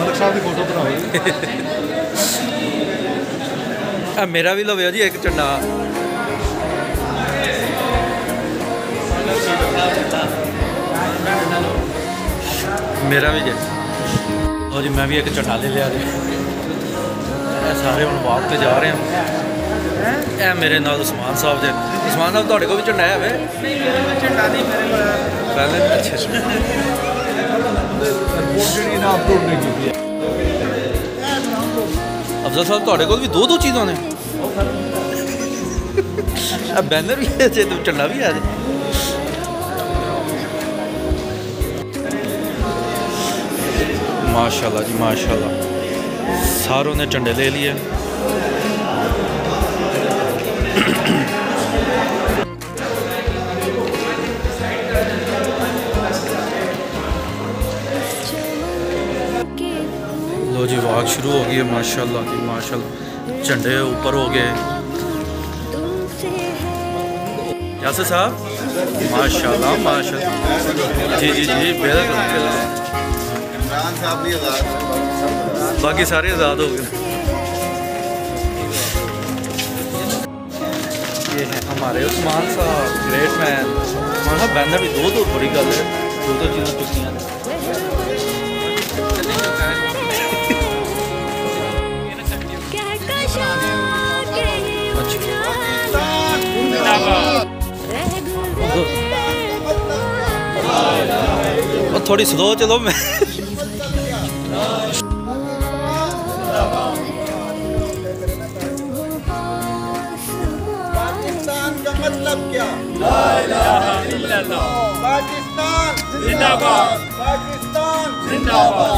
ਮਲਕ ਸਾਹਿਬ ਦੀ photo ਬਣਾਓ। ਆ ਮੇਰਾ ਵੀ ਲਵਿਓ ਜੀ ਇੱਕ ਝੰਡਾ। ਮੇਰਾ ਵੀ ਜੀ ਲਓ ਜੀ ਮੈਂ ਵੀ ਇੱਕ ਝੰਡਾ ਲੈ ਲਿਆ ਜੀ। ਸਾਰੇ ਹੁਣ ਵਾਕ ਤੇ ਜਾ ਰਹੇ ਹਨ ਇਹ ਮੇਰੇ ਨਾਲ ਉਸਮਾਨ ਸਾਹਿਬ ਦੇ। ਉਸਮਾਨ ਸਾਹਿਬ ਤੁਹਾਡੇ ਕੋਲ ਵੀ ਝੰਡਾ ਹੈ ਵੇ? ਝੰਡਾ ਨਹੀਂ ਮੇਰੇ ਕੋਲ ਪਹਿਲੇ ਅੱਛਾ। افضل صاحب تو کو بھی دو چیزاں بینر بھی ہے تو چنڈا بھی ہے ماشاء اللہ جی ماشاءاللہ ساروں نے چنڈے لے لیے شروع ہو گئی ہے، ماشاءاللہ کی ماشاءاللہ۔ چندے اوپر ہو گئے۔ یاسر صاحب؟ ماشاءاللہ ماشاءاللہ۔ جی جی جی بیدہ کرنے کے لیے عمران صاحب بھی ازاد باقی سارے ازاد ہو گئے۔ یہ ہیں ہمارے عثمان صاحب، گریٹ مین۔ عثمان صاحب بہنر بھی دو دو بڑی گل ہے۔ دو دو چیزیں چکی ہیں۔ تھوڑی سلو چلو میں پاکستان کا مطلب کیا لا الہ الا اللہ پاکستان زندہ باد پاکستان زندہ باد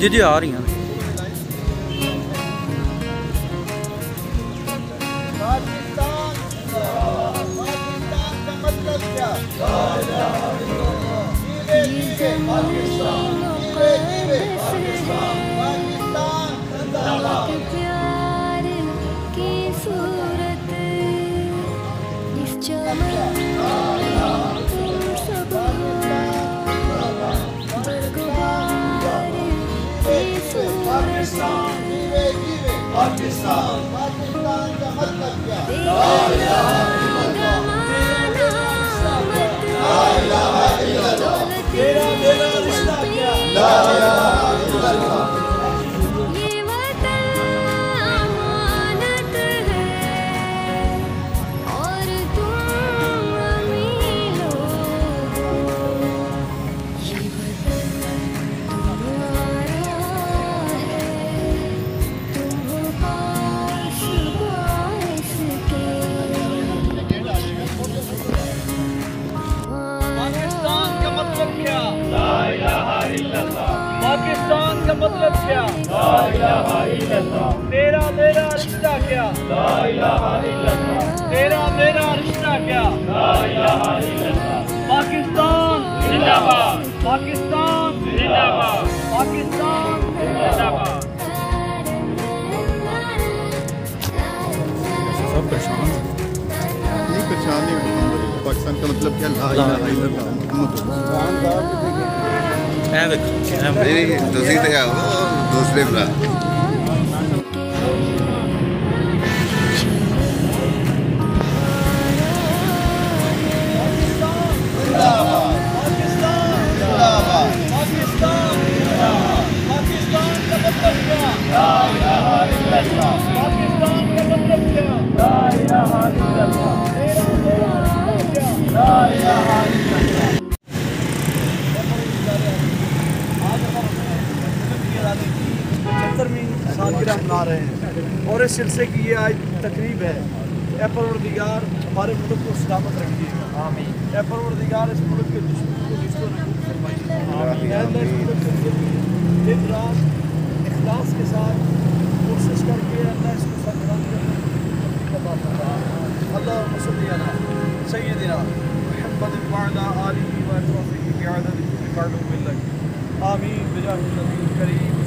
جی جی آ رہی ہیں۔ پیار کی صورت اس چمن Pakistan. Pakistan. Pakistan. Pakistan. Pakistan. Pakistan. Pakistan. Pakistan. Pakistan. مطلب کیا؟ لا الہ الا اللہ تیرا میرا رشتہ کیا؟ لا الہ الا اللہ تیرا میرا رشتہ کیا؟ لا الہ الا اللہ پاکستان زندہ باد پاکستان زندہ باد پاکستان زندہ باد سب نہیں پریشان نہیں پاکستان کا مطلب کیا لا الہ الا اللہ۔ محمد رسول اللہ۔ ਸ਼ਾਇਦ ਨਹੀਂ ਤੁਸੀਂ ਤੇ ਆਓ ਦੂਸਰੇ ਭਰਾ پاکستان کا مطلب کیا منا رہے ہیں۔ اور اس سلسلے کی یہ آج تقریب ہے۔ اے پروردگار ہمارے ملک کو سلامت رکھیے۔ اے پروردگار اس ملک کے دشمنوں کو جس کو نبود فرمائیے۔ اللہ اس ملک کے دن رات اخلاص کے ساتھ کوشش کر کے اللہ اس کو سرگرم کرنے اللہ صلی علی سیدنا محمد وعلا آلہ و اطرافہ بعدد کل معلوم باللہ آمین۔ بجاہ النبی الکریم۔